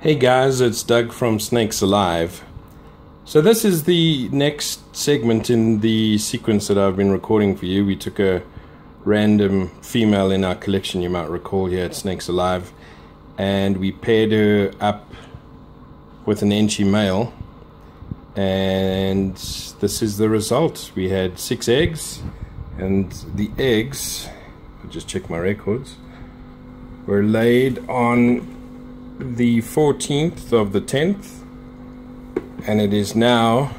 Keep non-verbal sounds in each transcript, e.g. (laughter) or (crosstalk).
Hey guys, it's Doug from Snakes Alive. So, this is the next segment in the sequence that I've been recording for you. We took a random female in our collection, you might recall, here at Snakes Alive, and we paired her up with an Enchi male. And this is the result. We had six eggs, and the eggs, I'll just check my records, were laid on the 14th of the 10th and it is now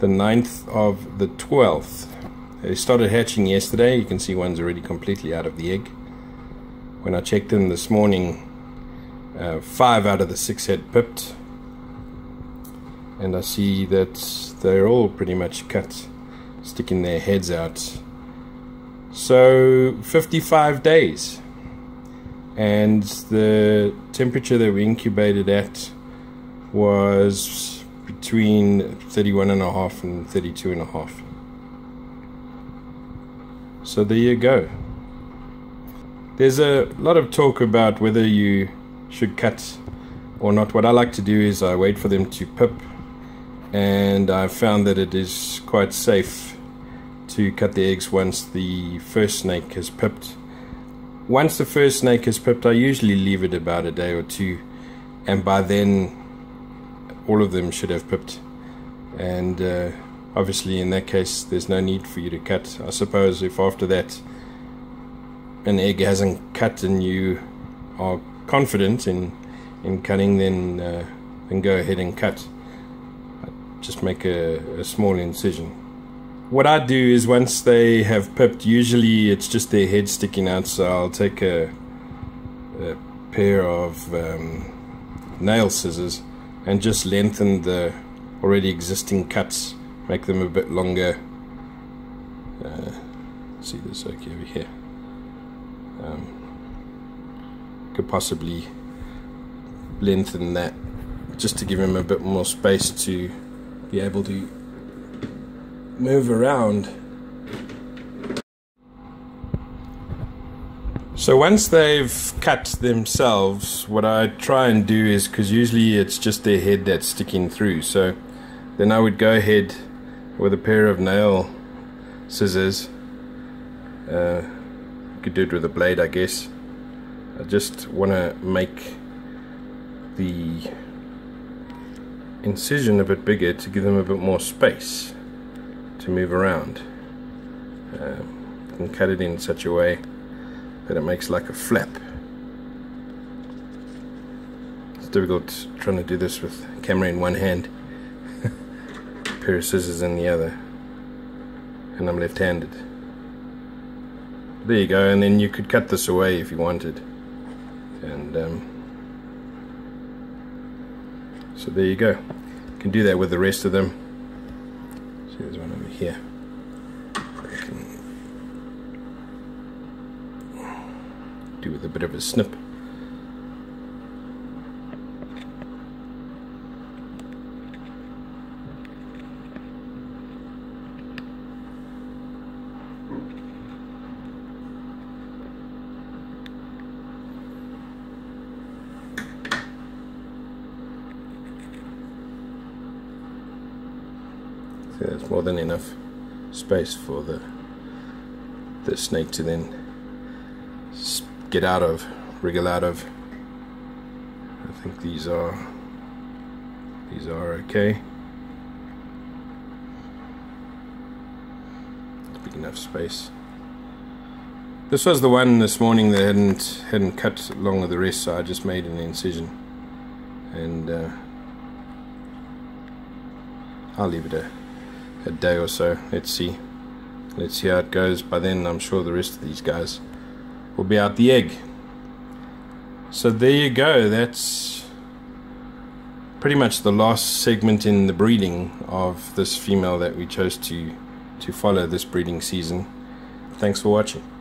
the 9th of the 12th they started hatching yesterday. You can see one's already completely out of the egg. When I checked them this morning uh, five out of the six had pipped and I see that they're all pretty much cut sticking their heads out. So 55 days and the temperature that we incubated at was between 31 and a half and 32 and a half. So there you go. There's a lot of talk about whether you should cut or not. What I like to do is I wait for them to pip and I found that it is quite safe to cut the eggs once the first snake has pipped once the first snake is pipped, I usually leave it about a day or two, and by then, all of them should have pipped. And uh, obviously, in that case, there's no need for you to cut. I suppose if after that an egg hasn't cut and you are confident in in cutting, then uh, then go ahead and cut. Just make a, a small incision what I do is once they have pipped, usually it's just their head sticking out, so I'll take a, a pair of um, nail scissors and just lengthen the already existing cuts, make them a bit longer. Uh, see this okay over here. Um, could possibly lengthen that just to give him a bit more space to be able to move around. So once they've cut themselves, what I try and do is because usually it's just their head that's sticking through. So then I would go ahead with a pair of nail scissors. Uh, you could do it with a blade, I guess. I just want to make the incision a bit bigger to give them a bit more space to move around. You can cut it in such a way that it makes like a flap. It's difficult trying to do this with camera in one hand, a (laughs) pair of scissors in the other, and I'm left-handed. There you go, and then you could cut this away if you wanted. And um, so there you go. You can do that with the rest of them. See, there's one over here. do with a bit of a snip. That's more than enough space for the the snake to then get out of, wriggle out of. I think these are these are okay. Big enough space. This was the one this morning that hadn't hadn't cut along with the rest, so I just made an incision, and uh, I'll leave it a a day or so. Let's see. Let's see how it goes. By then, I'm sure the rest of these guys will be out the egg. So there you go. That's pretty much the last segment in the breeding of this female that we chose to to follow this breeding season. Thanks for watching.